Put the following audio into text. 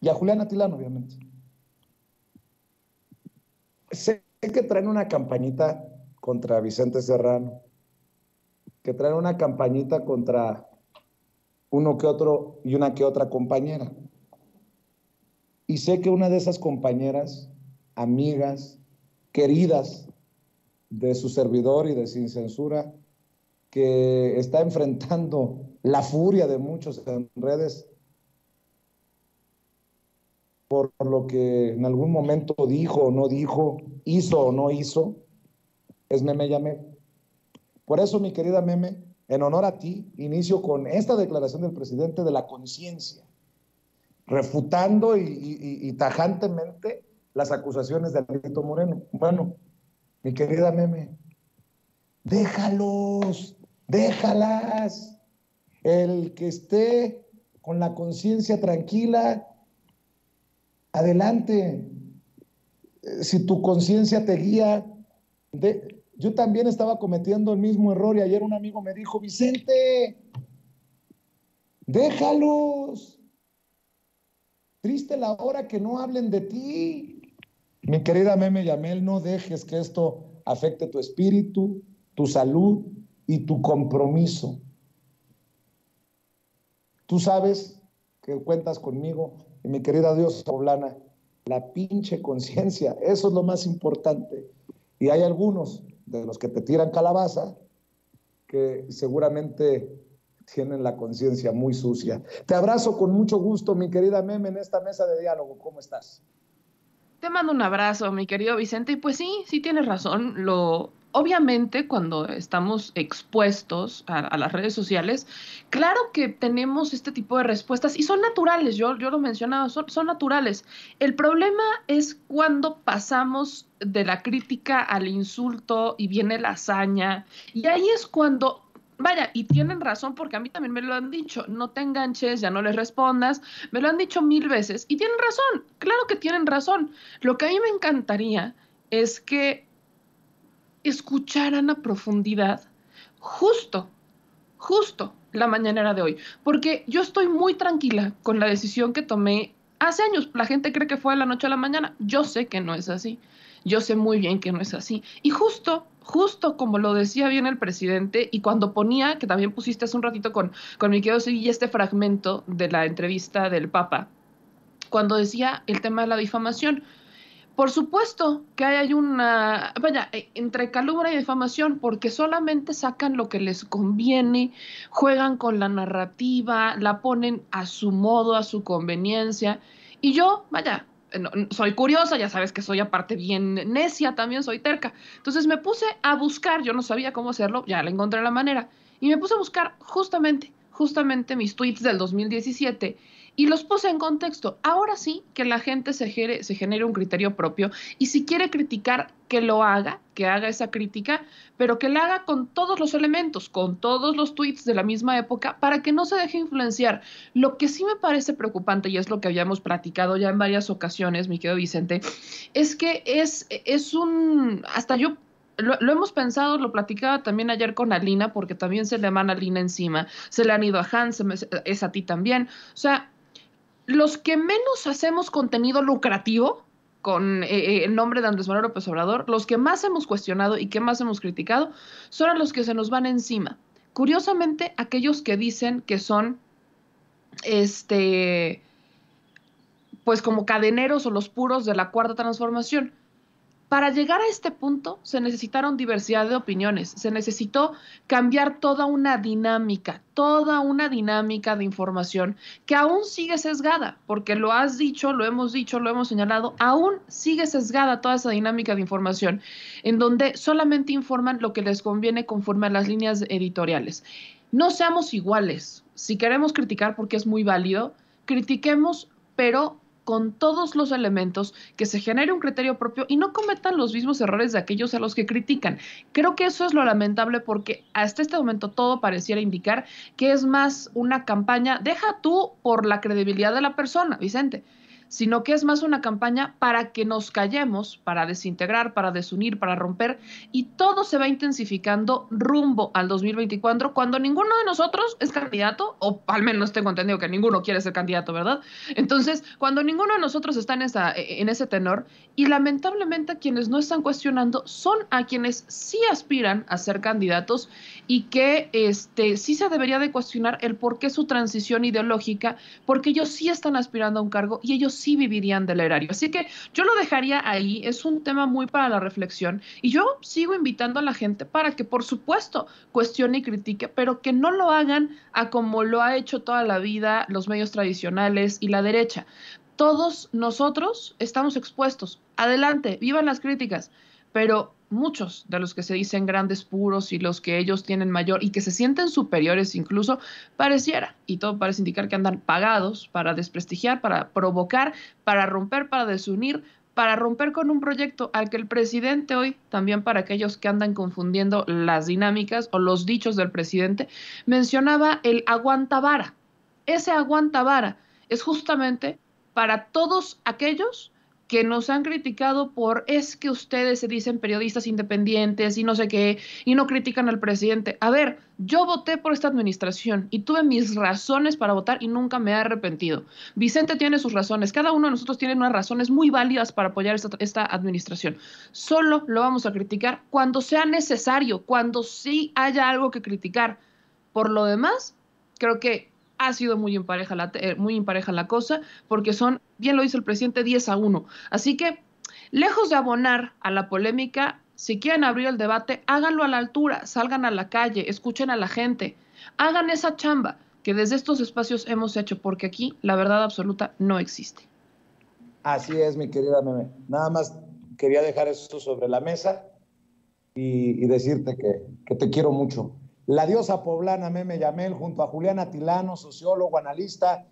y a Julián Atilano, obviamente. Sé que traen una campañita contra Vicente Serrano, que traen una campañita contra uno que otro y una que otra compañera. Y sé que una de esas compañeras, amigas, queridas de su servidor y de Sin Censura, que está enfrentando la furia de muchos en redes por lo que en algún momento dijo o no dijo, hizo o no hizo, es Meme Yamel. Por eso, mi querida Meme, en honor a ti, inicio con esta declaración del presidente de la conciencia, refutando y, tajantemente las acusaciones de Alito Moreno. Bueno, mi querida Meme, déjalos, déjalas. El que esté con la conciencia tranquila, adelante. Eh, si tu conciencia te guía, yo también estaba cometiendo el mismo error y ayer un amigo me dijo, Vicente, déjalos. Triste la hora que no hablen de ti. Mi querida Meme Yamel, no dejes que esto afecte tu espíritu, tu salud y tu compromiso. Tú sabes que cuentas conmigo mi querida Dios poblana, la pinche conciencia, eso es lo más importante. Y hay algunos de los que te tiran calabaza, que seguramente tienen la conciencia muy sucia. Te abrazo con mucho gusto, mi querida Meme, en esta mesa de diálogo. ¿Cómo estás? Te mando un abrazo, mi querido Vicente. Y pues sí, sí tienes razón. Lo, obviamente cuando estamos expuestos a, las redes sociales, claro que tenemos este tipo de respuestas y son naturales, yo, yo lo mencionaba, son, son naturales. El problema es cuando pasamos de la crítica al insulto y viene la hazaña y ahí es cuando Vaya, y tienen razón porque a mí también me lo han dicho, no te enganches, ya no les respondas, me lo han dicho mil veces y tienen razón, claro que tienen razón. Lo que a mí me encantaría es que escucharan a profundidad justo, justo la mañanera de hoy, porque yo estoy muy tranquila con la decisión que tomé hace años. La gente cree que fue de la noche a la mañana. Yo sé que no es así. Yo sé muy bien que no es así. Y justo, justo como lo decía bien el presidente, y cuando ponía, que también pusiste hace un ratito con, con mi querido Sevilla, este fragmento de la entrevista del Papa, cuando decía el tema de la difamación, por supuesto que hay una, vaya, eh, entre calumnia y difamación, porque solamente sacan lo que les conviene, juegan con la narrativa, la ponen a su modo, a su conveniencia. Y yo, vaya, soy curiosa, ya sabes que soy aparte bien necia, también soy terca. Entonces me puse a buscar, yo no sabía cómo hacerlo, ya le encontré la manera, y me puse a buscar justamente, justamente mis tweets del 2017 y los puse en contexto. Ahora sí que la gente se, se genere un criterio propio y si quiere criticar, que lo haga, que haga esa crítica, pero que la haga con todos los elementos, con todos los tweets de la misma época, para que no se deje influenciar. Lo que sí me parece preocupante, y es lo que habíamos platicado ya en varias ocasiones, mi querido Vicente, es que es, es un, hasta yo lo, lo, hemos pensado, lo platicaba también ayer con Alina, porque también se le van a Alina encima, se le han ido a Hans, es a ti también. O sea, los que menos hacemos contenido lucrativo con eh, eh, el nombre de Andrés Manuel López Obrador, los que más hemos cuestionado y que más hemos criticado, son los que se nos van encima. Curiosamente, aquellos que dicen que son, este, pues como cadeneros o los puros de la cuarta transformación. Para llegar a este punto se necesitaron diversidad de opiniones, se necesitó cambiar toda una dinámica, toda una dinámica de información que aún sigue sesgada, porque lo has dicho, lo hemos dicho, lo hemos señalado, aún sigue sesgada toda esa dinámica de información, en donde solamente informan lo que les conviene conforme a las líneas editoriales. No seamos iguales. Si queremos criticar porque es muy válido, critiquemos, pero con todos los elementos, que se genere un criterio propio y no cometan los mismos errores de aquellos a los que critican. Creo que eso es lo lamentable porque hasta este momento todo pareciera indicar que es más una campaña, deja tú por la credibilidad de la persona, Vicente, sino que es más una campaña para que nos callemos, para desintegrar, para desunir, para romper, y todo se va intensificando rumbo al 2024 cuando ninguno de nosotros es candidato, o al menos tengo entendido que ninguno quiere ser candidato, ¿verdad? Entonces, cuando ninguno de nosotros está en, esa, en ese tenor, y lamentablemente quienes no están cuestionando son a quienes sí aspiran a ser candidatos y que este, sí se debería de cuestionar el por qué su transición ideológica, porque ellos sí están aspirando a un cargo y ellos sí vivirían del erario. Así que yo lo dejaría ahí, es un tema muy para la reflexión y yo sigo invitando a la gente para que por supuesto cuestione y critique, pero que no lo hagan a como lo ha hecho toda la vida los medios tradicionales y la derecha. Todos nosotros estamos expuestos. Adelante, vivan las críticas, pero muchos de los que se dicen grandes puros y los que ellos tienen mayor y que se sienten superiores incluso, pareciera, y todo parece indicar que andan pagados para desprestigiar, para provocar, para romper, para desunir, para romper con un proyecto al que el presidente hoy, también para aquellos que andan confundiendo las dinámicas o los dichos del presidente, mencionaba el aguantavara. Ese aguantavara es justamente para todos aquellos que nos han criticado por es que ustedes se dicen periodistas independientes y no sé qué, y no critican al presidente. A ver, yo voté por esta administración y tuve mis razones para votar y nunca me he arrepentido. Vicente tiene sus razones, cada uno de nosotros tiene unas razones muy válidas para apoyar esta, esta administración. Solo lo vamos a criticar cuando sea necesario, cuando sí haya algo que criticar. Por lo demás, creo que ha sido muy impareja la, eh, muy impareja la cosa, porque son, bien lo dice el presidente, 10 a 1. Así que, lejos de abonar a la polémica, si quieren abrir el debate, háganlo a la altura, salgan a la calle, escuchen a la gente, hagan esa chamba que desde estos espacios hemos hecho, porque aquí la verdad absoluta no existe. Así es, mi querida Meme. Nada más quería dejar eso sobre la mesa y, y decirte que, que te quiero mucho. La diosa poblana Meme Yamel, junto a Juliana Tilano, sociólogo, analista,